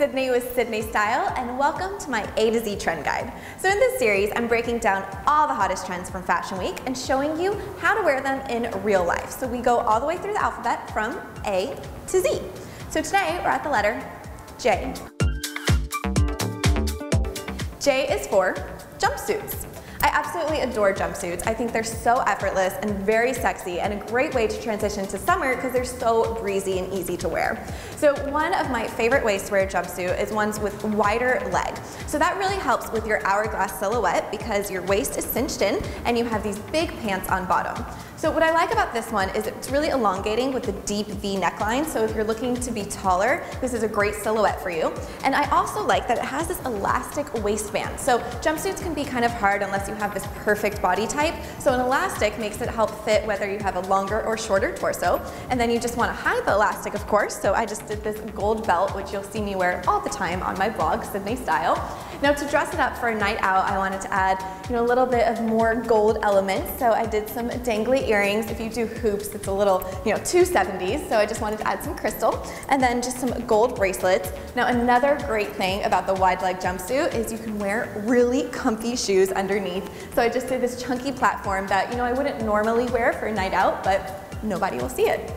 Sydne with Sydne Style and welcome to my A to Z trend guide. So in this series, I'm breaking down all the hottest trends from Fashion Week and showing you how to wear them in real life. So we go all the way through the alphabet from A to Z. So today we're at the letter J. J is for jumpsuits. I absolutely adore jumpsuits. I think they're so effortless and very sexy and a great way to transition to summer because they're so breezy and easy to wear. So one of my favorite ways to wear a jumpsuit is ones with wider leg. So that really helps with your hourglass silhouette because your waist is cinched in and you have these big pants on bottom. So what I like about this one is it's really elongating with a deep V neckline. So if you're looking to be taller, this is a great silhouette for you. And I also like that it has this elastic waistband. So jumpsuits can be kind of hard unless you have this perfect body type. So an elastic makes it help fit whether you have a longer or shorter torso. And then you just want to hide the elastic, of course. So I just did this gold belt, which you'll see me wear all the time on my blog, Sydne Style. Now to dress it up for a night out, I wanted to add you know, a little bit of more gold elements. So I did some dangly earrings. If you do hoops, it's a little, you know, 270s. So I just wanted to add some crystal and then just some gold bracelets. Now another great thing about the wide leg jumpsuit is you can wear really comfy shoes underneath. So I just did this chunky platform that, you know, I wouldn't normally wear for a night out, but nobody will see it.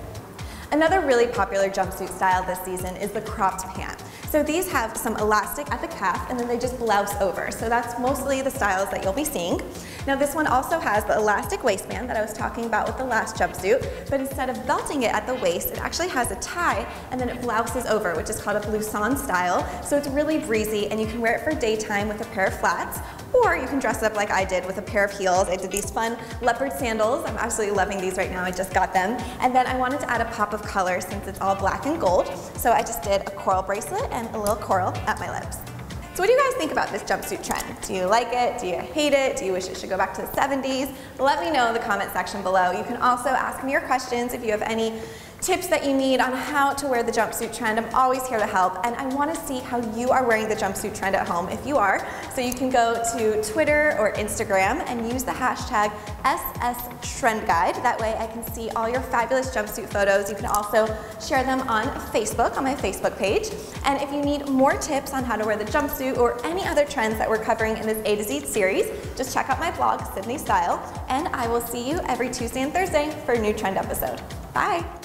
Another really popular jumpsuit style this season is the cropped pant. So these have some elastic at the calf and then they just blouse over. So that's mostly the styles that you'll be seeing. Now this one also has the elastic waistband that I was talking about with the last jumpsuit, but instead of belting it at the waist, it actually has a tie and then it blouses over, which is called a blouson style. So it's really breezy and you can wear it for daytime with a pair of flats or you can dress up like I did with a pair of heels. I did these fun leopard sandals. I'm absolutely loving these right now. I just got them. And then I wanted to add a pop of color since it's all black and gold. So I just did a coral bracelet and a little coral at my lips. So what do you guys think about this jumpsuit trend? Do you like it? Do you hate it? Do you wish it should go back to the 70s? Let me know in the comment section below. You can also ask me your questions if you have any tips that you need on how to wear the jumpsuit trend. I'm always here to help and I want to see how you are wearing the jumpsuit trend at home if you are. So you can go to Twitter or Instagram and use the hashtag SSTrendGuide. That way I can see all your fabulous jumpsuit photos. You can also share them on Facebook, on my Facebook page. And if you need more tips on how to wear the jumpsuit or any other trends that we're covering in this A to Z series, just check out my blog, Sydne Style, and I will see you every Tuesday and Thursday for a new trend episode. Bye!